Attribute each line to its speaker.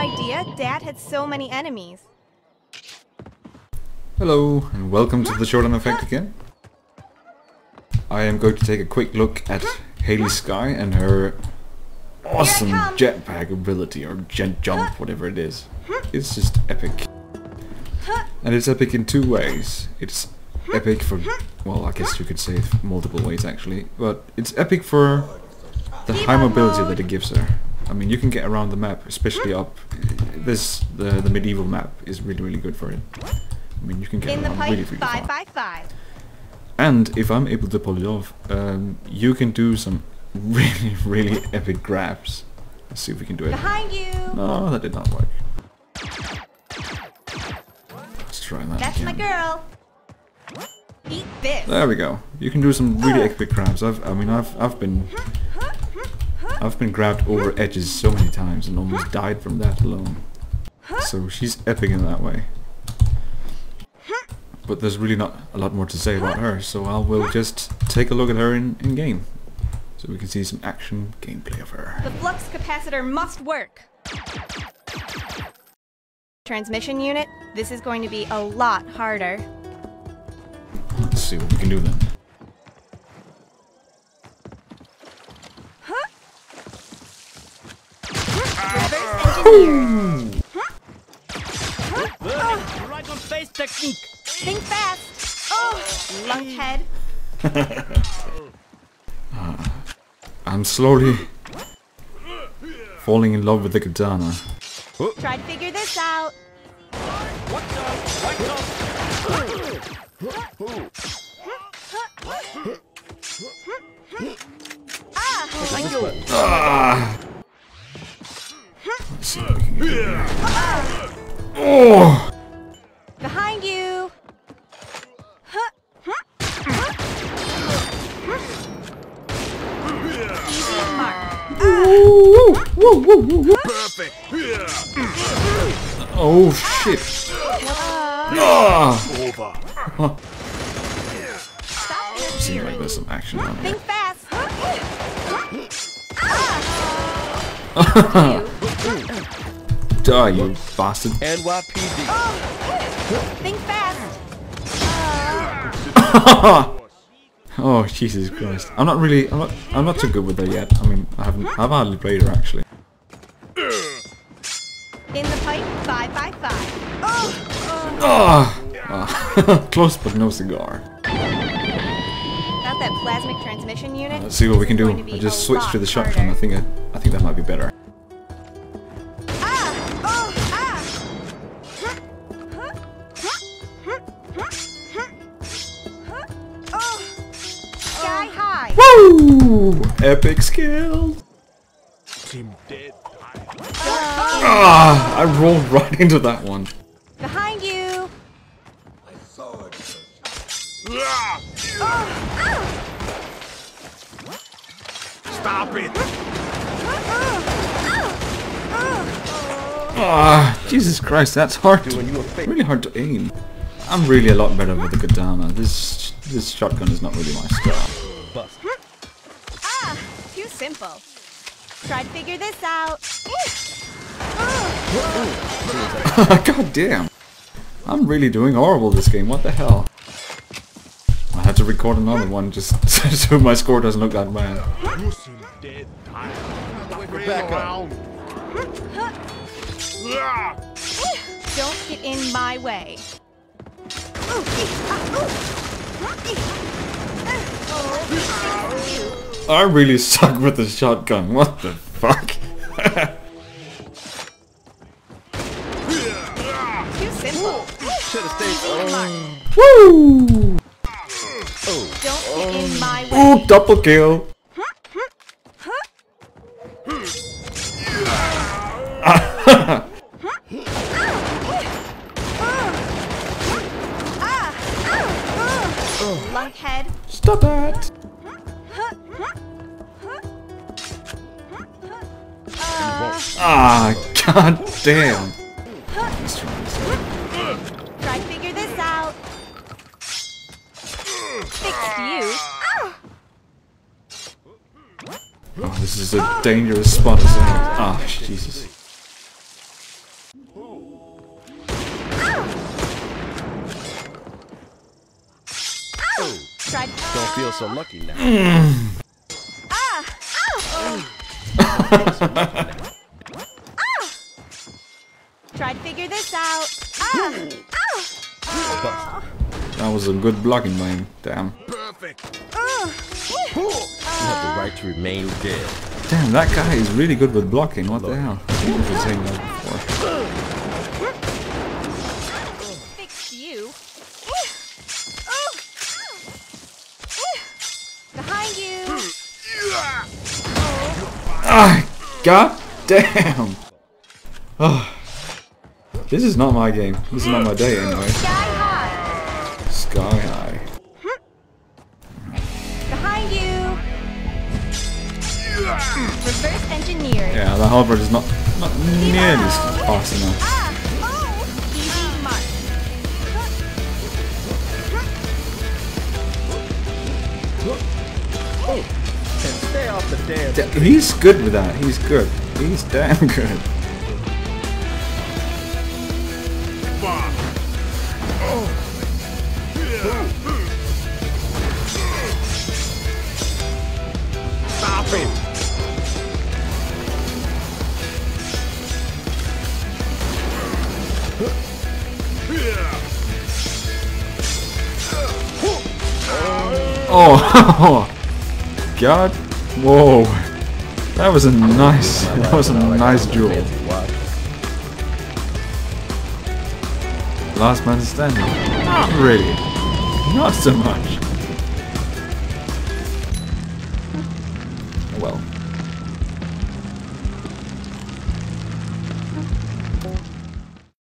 Speaker 1: idea Dad had so many enemies.
Speaker 2: Hello, and welcome to the Showdown Effect again. I am going to take a quick look at Hailey Skye and her awesome jetpack ability, or jet jump, whatever it is. It's just epic. And it's epic in two ways. It's epic for, well, I guess you could say multiple ways actually, but it's epic for the high mobility that it gives her. I mean, you can get around the map, especially up. This the the medieval map is really really good for it. I mean, you can get
Speaker 1: In the
Speaker 2: around
Speaker 1: pipe,
Speaker 2: really really
Speaker 1: five
Speaker 2: far.
Speaker 1: by five.
Speaker 2: And if I'm able to pull it off, um, you can do some really really epic grabs. Let's see if we can do it.
Speaker 1: Behind you!
Speaker 2: No, that did not work. Let's try that
Speaker 1: That's my girl. Eat this.
Speaker 2: There we go. You can do some really epic grabs. I've, I mean, I've, I've been, I've been grabbed over edges so many times and almost died from that alone. So she's epic in that way. But there's really not a lot more to say about her, so I will just take a look at her in, in game. So we can see some action gameplay of her.
Speaker 1: The flux capacitor must work. Transmission unit, this is going to be a lot harder.
Speaker 2: Let's see what we can do then.
Speaker 1: Reverse engineered.
Speaker 3: Dragon face technique.
Speaker 1: Think fast. Oh, lunkhead.
Speaker 2: I'm slowly falling in love with the katana.
Speaker 1: Try to figure this out.
Speaker 3: What the? Right up.
Speaker 1: Ah, thank you.
Speaker 2: Let's see what we can do here. Oh!
Speaker 1: Behind you. Easy mark.
Speaker 3: Perfect.
Speaker 2: Oh shit! Ah!
Speaker 3: Over.
Speaker 2: Seems like there's some action on here.
Speaker 1: Think fast.
Speaker 2: Die, you bastard!
Speaker 3: NYPD.
Speaker 1: Think fast.
Speaker 2: Oh Jesus Christ! I'm not really, I'm not, I'm not too good with her yet. I mean, I haven't, I've hardly played her actually.
Speaker 1: In the pipe, five by five. Oh,
Speaker 2: Ah! Ah. Close but no cigar.
Speaker 1: got that plasmic transmission unit?
Speaker 2: Let's see what we can do.
Speaker 1: Going to be
Speaker 2: I just switched to the shotgun. I think, I, I think that might be better. Epic skill!
Speaker 3: Team dead.
Speaker 2: Ah! I rolled right into that one.
Speaker 1: Behind you! I saw it.
Speaker 3: Stop it.
Speaker 2: Ah, Jesus Christ, that's hard to, really hard to aim. I'm really a lot better with the katana. This this shotgun is not really my style.
Speaker 3: Bust.
Speaker 1: Ah! Simple. Try to figure this out.
Speaker 2: God damn. I'm really doing horrible this game, what the hell? I had to record another one just so my score doesn't look that bad.
Speaker 3: You seem dead. Back around.
Speaker 1: Don't get in my way.
Speaker 2: I really suck with the shotgun, what the fuck?
Speaker 1: Too simple.
Speaker 3: Should have stayed.
Speaker 1: Mark.
Speaker 2: Woo!
Speaker 1: Don't get in my way.
Speaker 2: Ooh, double kill! Stop it! Ah, god damn. Try
Speaker 1: figure this out. You.
Speaker 2: Oh, this is a dangerous spot as well. Ah, oh,
Speaker 1: Jesus.
Speaker 4: Don't feel so lucky now.
Speaker 1: Ah, ah. Try to figure this out. Ah! Ah!
Speaker 2: That was a good blocking by him. Damn.
Speaker 3: Perfect.
Speaker 1: Ah!
Speaker 4: You have the right to remain dead.
Speaker 2: Damn, that guy is really good with blocking. What the hell? I think we were saying that before.
Speaker 1: Fix you. Oh! Behind you.
Speaker 2: Ah, god damn. Oh. This is not my game. This is not my day anyway.
Speaker 1: Sky high.
Speaker 2: Sky high.
Speaker 1: Behind you. Reverse engineer.
Speaker 2: Yeah, the halberd is not not nearly fast enough.
Speaker 1: Ah! Oh! Easy mark.
Speaker 4: And stay off the damn.
Speaker 2: Da- He's good with that. He's good. He's damn good. Oh, God. Whoa. That was a nice, that was a nice duel. Last man standing. Not really. Not so much.